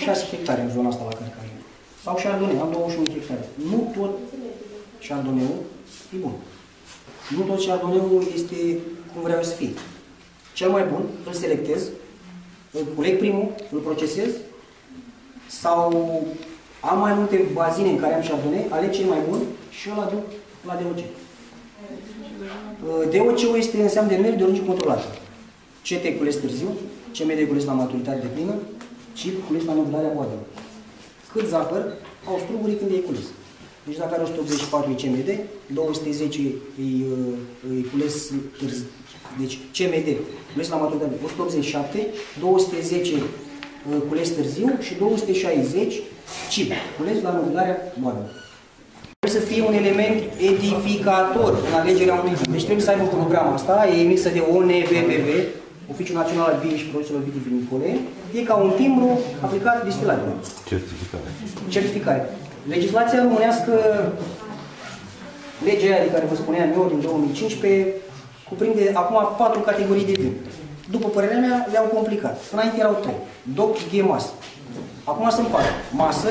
6 hectare în zona asta la Cărcare. Sau Chardonnay, am 21 hectare. Nu tot Chardonnay e bun. Nu tot Chardonnay este cum vreau să fie. Cel mai bun, îl selectez, îl culeg primul, îl procesez, sau am mai multe bazine în care am Chardonnay, aleg cel mai bun și îl aduc la DOC. DOC-ul este înseamnă de nervi de origine controlată. CT cules târziu, CMD cules la maturitate de plină, CIP cules la modularea boadelor. Cât zahăr au strugurii când e cules. Deci dacă are 184 e CMD, 210 îi, îi cules târziu. Deci CMD cules la maturitate 187, 210 cules târziu și 260 CIP cules la modularea boadelor. Trebuie să fie un element edificator în alegerea unui vin. Deci trebuie să aibă programul asta, e emisă de ONVPV, Oficiul Național al Vinii și Produselor Vitivinicole, e ca un timbru aplicat distilatelor. Certificare. Certificare. Legislația românească, legea aia de care vă spuneam eu din 2015, cuprinde acum patru categorii de vin. După părerea mea, le-au complicat. Înainte erau trei. Doc, ghe, masă. Acum sunt patru. Masă,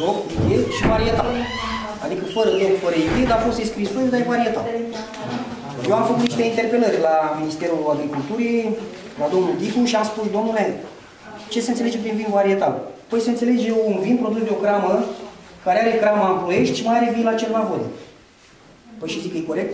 doc, ghe și varietal. Adică fără doc, fără idee, dar poți să-i scrii soiul, dar e varietal. Eu am făcut niște interpelări la Ministerul Agriculturii, la domnul Dicu și am spus, domnule, ce se înțelege prin vin varietal? Păi se înțelege un vin produs de o cramă care are crama în ploiești și mai are vin la cel Vodă. Păi și zic că e corect?